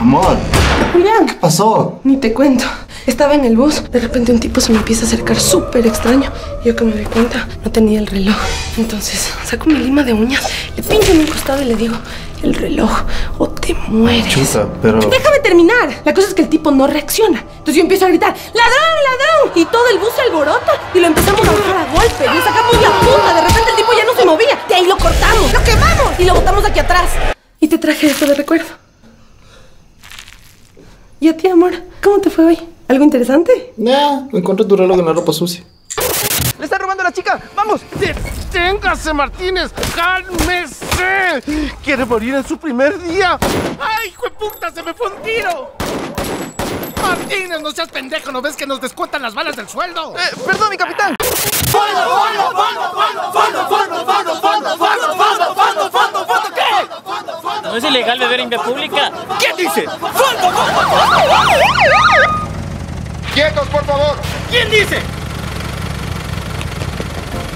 Amor, Julián, ¿qué pasó? ni te cuento. Estaba en el bus, de repente un tipo se me empieza a acercar súper extraño. Yo que me doy cuenta, no tenía el reloj. Entonces saco mi lima de uñas, le pincho en un costado y le digo, el reloj o te mueres. Chuta, pero... Déjame terminar. La cosa es que el tipo no reacciona. Entonces yo empiezo a gritar, ¡ladrón, ladrón! Y todo el bus se alborota y lo empezamos a bajar a golpe. Le sacamos la punta. De repente el tipo ya no se movía. De ahí lo cortamos, lo quemamos y lo botamos aquí atrás. Y te traje esto de recuerdo. ¿Y a ti, amor? ¿Cómo te fue hoy? ¿Algo interesante? Ya, encontré tu reloj en la ropa sucia. ¡Le está robando a la chica! ¡Vamos! ¡Deténgase, Martínez! ¡Cálmese! ¿Quiere morir en su primer día? ¡Ay, hijo de puta! ¡Se me fue un tiro! Martínez, no seas pendejo, ¿no ves que nos descuentan las balas del sueldo? Eh, perdón, mi capitán. ¿No es ilegal beber en vía pública? ¿Quién dice? ¡Quietos, por favor! ¿Quién dice?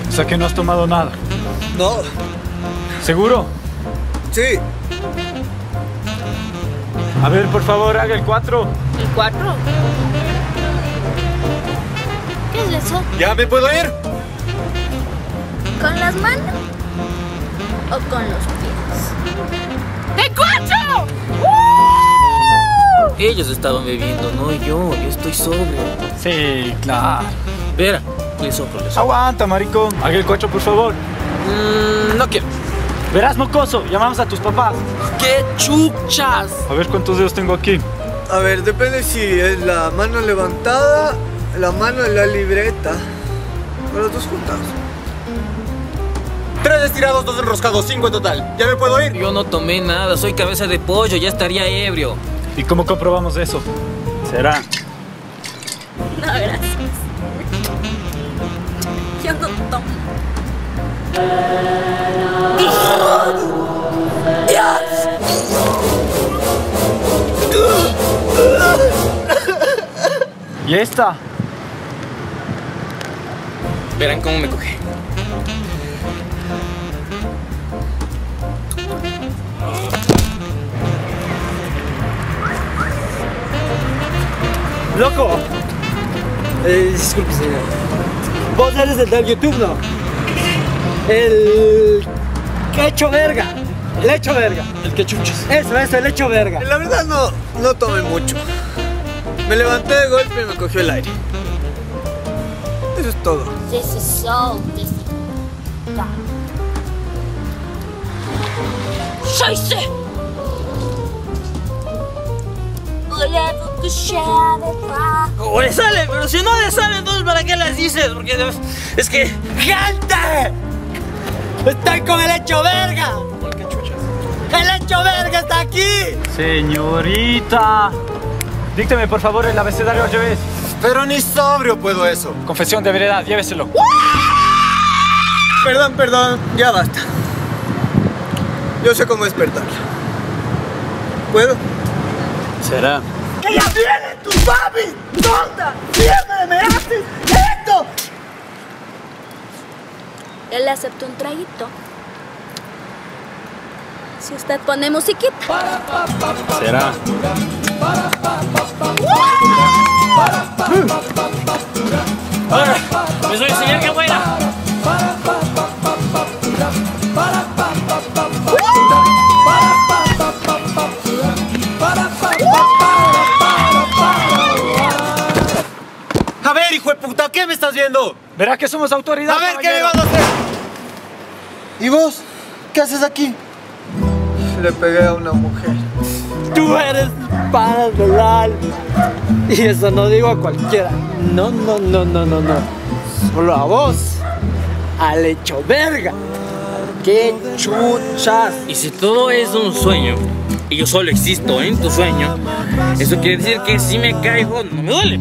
O sea que no has tomado nada. No, ¿Seguro? sí. A ver, por favor, haga el 4. ¿El cuatro? ¿Qué es eso? ¿Ya me puedo ir? ¿Con las manos? ¿O con los pies? ¡El cuatro! Ellos estaban bebiendo, no yo. Yo estoy sobrio. Sí, claro. Vera, le soplo, le soplo. Aguanta, maricón. Haga el 4, por favor. Mm, no quiero. Verás, mocoso. Llamamos a tus papás. ¡Qué chuchas! A ver cuántos dedos tengo aquí. A ver, depende si es la mano levantada, la mano en la libreta. O los dos juntados. Tres estirados, dos enroscados, cinco en total. ¿Ya me puedo ir? Yo no tomé nada, soy cabeza de pollo, ya estaría ebrio. ¿Y cómo comprobamos eso? Será. No, gracias. Yo no tomo. ¿Y esta? Verán cómo me coge. ¡Loco! Eh, disculpe, señor. Vos eres el del YouTube, ¿no? El... que hecho verga. El hecho verga. El que chuchas. Eso, eso, el hecho verga. La verdad no, no tomé mucho. Me levanté de golpe y me cogió el aire. Eso es todo. This is so difficult. ¡Scheiße! Hola, tu llave, O le sale, pero si no le sale, entonces ¿para qué las dices? Porque es que. ¡Gente! ¡Estoy con el hecho verga! ¡El hecho verga está aquí! Señorita. Dícteme, por favor, el abecedario al revés. Pero ni sobrio puedo eso. Confesión de veredad, lléveselo. Perdón, perdón, ya basta. Yo sé cómo despertarla. ¿Puedo? Será. ¡Que ya vienen tus babis! ¡Tonta! ¡Siempre me haces esto! Él le aceptó un traguito. Si usted pone musiquita. Será. Ahora, ¿qué me estás viendo? Verá que somos autoridad. A ver, ¿qué me vas a hacer? ¿Y vos? ¿Qué haces aquí? Le pegué a una mujer. Tú eres para del alma. Y eso no digo a cualquiera. No, no, no, no, no, no. Solo a vos. Al hecho verga. ¡Qué chuchas! Y si todo es un sueño, y yo solo existo en tu sueño, eso quiere decir que si me caigo, no me duele.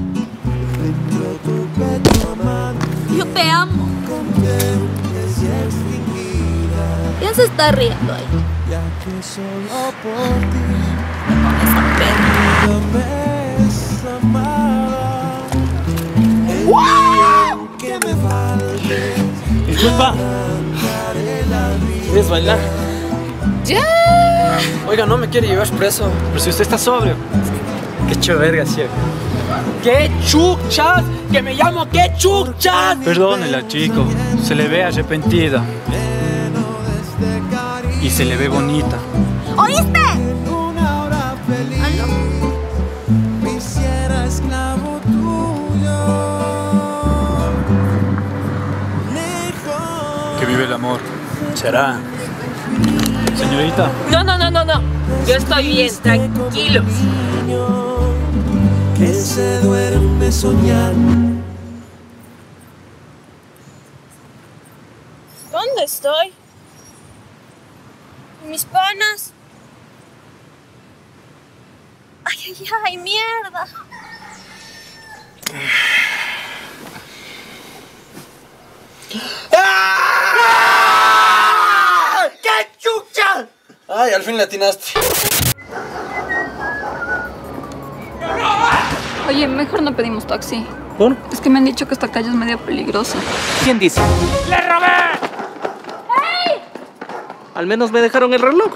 Yo te amo. ¿Quién se está riendo ahí? Disculpa. ¿Quieres bailar? ¡Ya! Oiga, no me quiere llevar preso. Pero si usted está sobrio. Qué verga, ciego. ¡Qué chuchas! ¡Que me llamo qué chuchas! Perdónela, chico. Se le ve arrepentida. Y se le ve bonita. ¿Oíste? Que vive el amor. Será. Señorita. No, no, no, no, no. Yo estoy bien, tranquilo. Que se duerme soñando. ¿Dónde estoy? ¿Mis panas? Ay, ay, ay, mierda. ¡Qué chuchas! Ay, al fin le atinaste. Oye, mejor no pedimos taxi. ¿Por? Es que me han dicho que esta calle es medio peligrosa. ¿Quién dice? ¡Le robé! Al menos me dejaron el reloj.